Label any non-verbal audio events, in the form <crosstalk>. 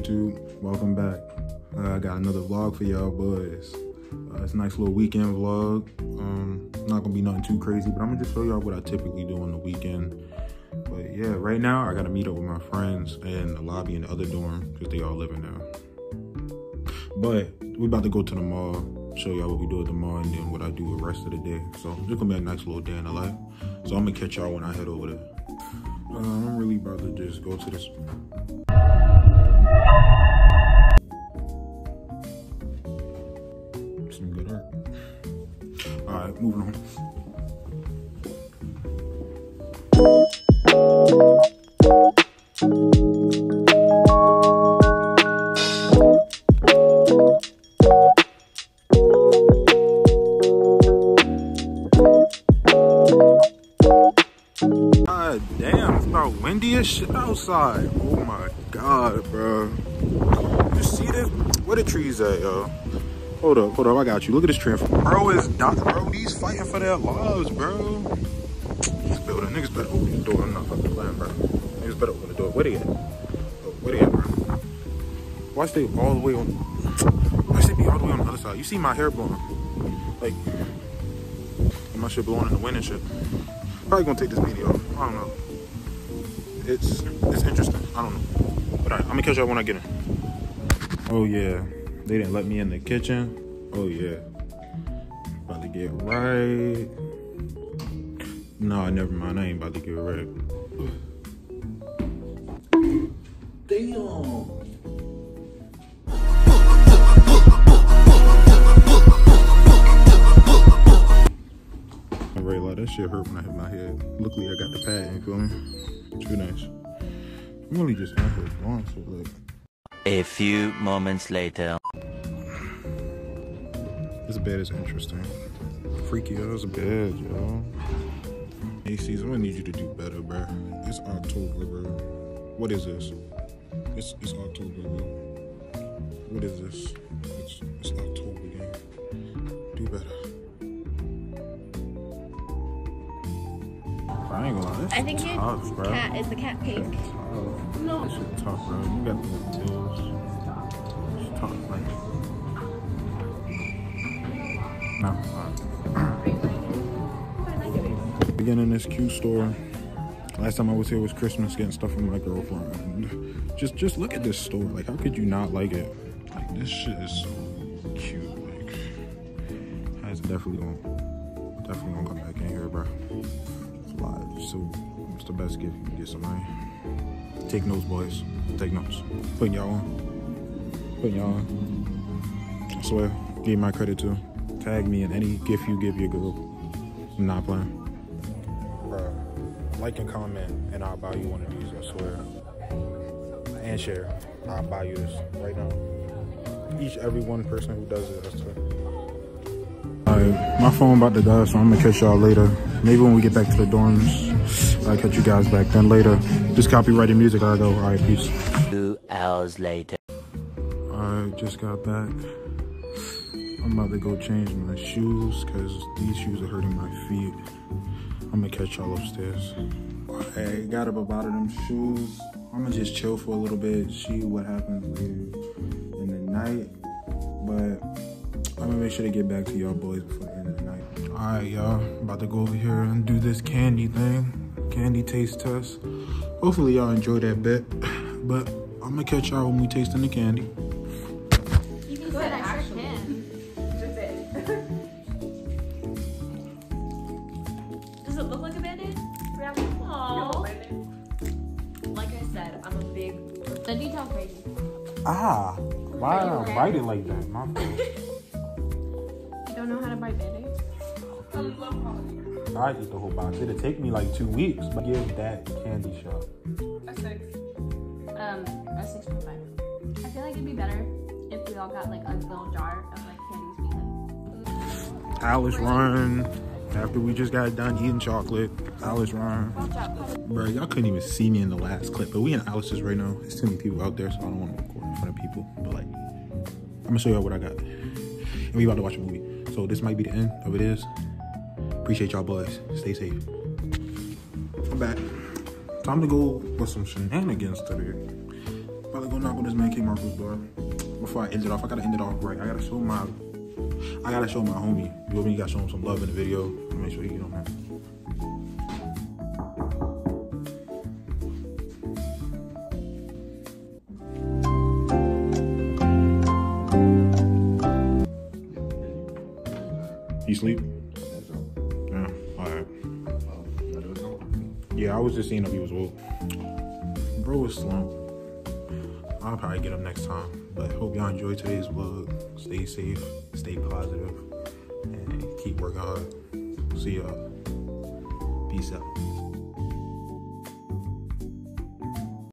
YouTube? Welcome back. Uh, I got another vlog for y'all boys. Uh, it's a nice little weekend vlog. Um, not gonna be nothing too crazy, but I'm gonna just show y'all what I typically do on the weekend. But yeah, right now I gotta meet up with my friends in the lobby in the other dorm because they all living there. But we about to go to the mall, show y'all what we do at the mall and then what I do the rest of the day. So it's gonna be a nice little day in the life. So I'm gonna catch y'all when I head over there. Uh, I'm really about to just go to this. Moving on. God damn, it's about windy as shit outside. Oh my god, bro. You see this? Where the trees at, yo? Hold up, hold up, I got you. Look at this tree. Bro is not, bro, these fighting for their lives, bro. Niggas better, niggas better open the door. I'm not fucking playing, bro. Niggas better open the door. Where they at? Oh, where they at, bro? Why stay all the way on, why they be all the way on the other side? You see my hair blowing. Like, my shit blowing in the wind and shit. Probably gonna take this video. I don't know. It's it's interesting. I don't know. But alright, I'm gonna catch y'all when I get in. Oh yeah, they didn't let me in the kitchen. Oh yeah, about to get right. No, never mind. I ain't about to get right. Damn. Like that shit hurt when I hit my head. Luckily, I got the pad, you feel me? Too nice. I'm really just out here blowing shit like. A few moments later. This bed is interesting. Freaky ass bed, yo. ACs, I'm gonna need you to do better, bro. It's October, bro. What is this? It's, it's October, bro. What is this? It's, it's October, gang. Do better. I ain't gonna lie. This I think shit your bro. cat is the cat pink. No. This shit tough, bro. You got the deals. It's tough, like. No. Beginning this Q store. Last time I was here was Christmas getting stuff from my girlfriend. Just just look at this store. Like how could you not like it? Like this shit is so cute. Like I definitely gonna definitely gonna come back in here, bro. It's live. So what's the best gift you can get somebody? Take notes, boys. Take notes. Putting y'all on. Putting y'all on. I swear, give my credit too. Tag me in any gift you give your girl. I'm not playing. Bruh, like and comment, and I'll buy you one of these, I swear. And share. I'll buy you this right now. Each, every one person who does it, that's two. Alright, my phone about to die, so I'm gonna catch y'all later. Maybe when we get back to the dorms, I'll catch you guys back then later. Just copyrighted music, I go. Alright, peace. Two hours later. Alright, just got back. I'm about to go change my shoes because these shoes are hurting my feet. I'm gonna catch y'all upstairs. I got up up out of them shoes. I'm gonna just chill for a little bit, see what happens later in the night. But I'm gonna make sure to get back to y'all boys before the end of the night. Alright, y'all. About to go over here and do this candy thing. Candy taste test. Hopefully y'all enjoy that bit. But I'm gonna catch y'all when we tasting the candy. The detail crazy. Ah, why I bite it like that? My <laughs> fault. You don't know how to bite band-aids? I eat the whole box. It'd take me like two weeks, but give that candy shot. A six. Um, a six point five. I feel like it'd be better if we all got like a little jar of like candies we could. Alice run. After we just got done eating chocolate, Alice Ryan. Bro, y'all couldn't even see me in the last clip, but we in Alice's right now. There's too many people out there, so I don't want to record in front of people. But like, I'm gonna show y'all what I got. And we about to watch a movie. So this might be the end of it is. Appreciate y'all boys. Stay safe. I'm back. Time to go with some shenanigans today. To go knock on this man K Marco's door. Before I end it off, I gotta end it off right. I gotta show my, I gotta show my homie. You know? You gotta show him some love in the video. Make sure he get on that. You sleep? Yeah. All right. Yeah, I was just seeing if he was woke. Bro was slumped. I'll probably get him next time. But hope y'all enjoyed today's vlog. Stay safe, stay positive, and keep working hard. See y'all. Peace out.